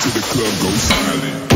to the club, go silent.